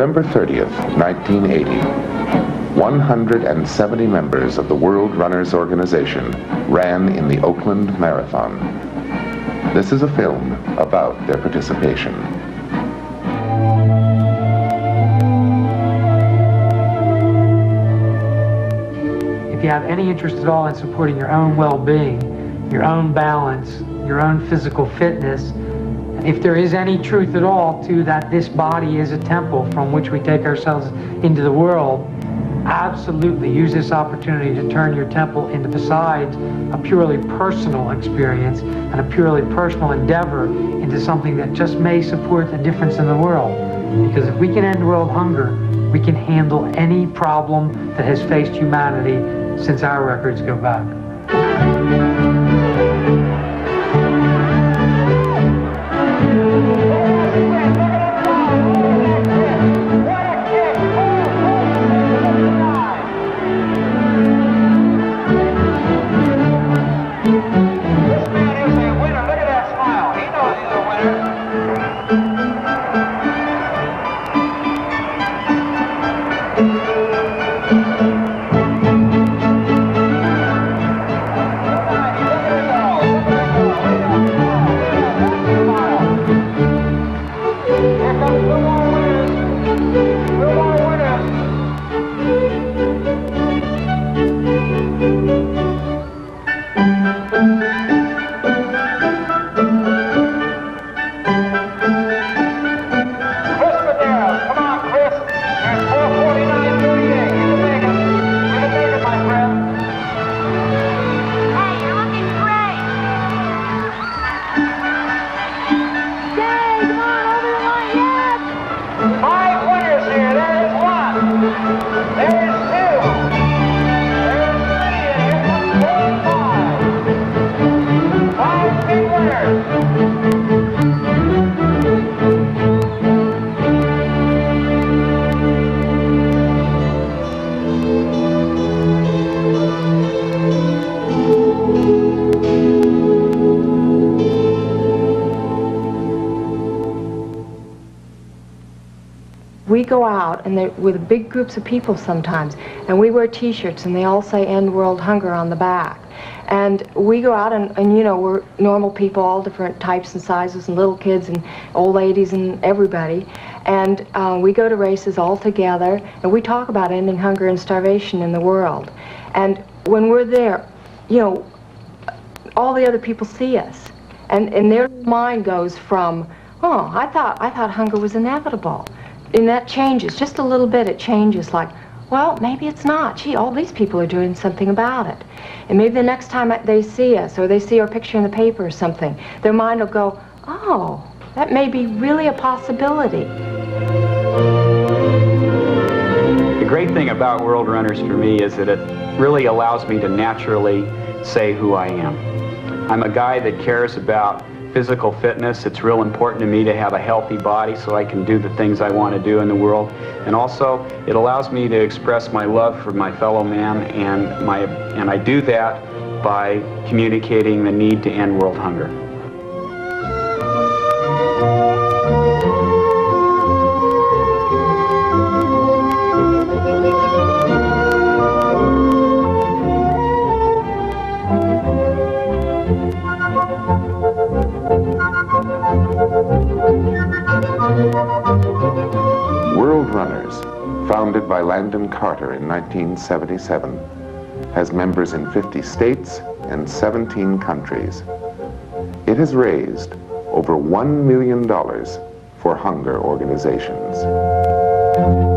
November 30th, 1980, 170 members of the World Runners Organization ran in the Oakland Marathon. This is a film about their participation. If you have any interest at all in supporting your own well-being, your own balance, your own physical fitness, if there is any truth at all to that this body is a temple from which we take ourselves into the world, absolutely use this opportunity to turn your temple into besides a purely personal experience and a purely personal endeavor into something that just may support the difference in the world. Because if we can end world hunger, we can handle any problem that has faced humanity since our records go back. We go out and with big groups of people sometimes and we wear t-shirts and they all say end world hunger on the back. And we go out and, and you know we're normal people all different types and sizes and little kids and old ladies and everybody. And uh, we go to races all together and we talk about ending hunger and starvation in the world. And when we're there you know all the other people see us. And and their mind goes from oh i thought i thought hunger was inevitable and that changes just a little bit. It changes like, well, maybe it's not. Gee, all these people are doing something about it. And maybe the next time they see us or they see our picture in the paper or something, their mind will go, oh, that may be really a possibility. The great thing about World Runners for me is that it really allows me to naturally say who I am. I'm a guy that cares about physical fitness. It's real important to me to have a healthy body so I can do the things I want to do in the world. And also, it allows me to express my love for my fellow man, and, my, and I do that by communicating the need to end world hunger. Founded by Landon Carter in 1977, has members in 50 states and 17 countries. It has raised over $1 million for hunger organizations.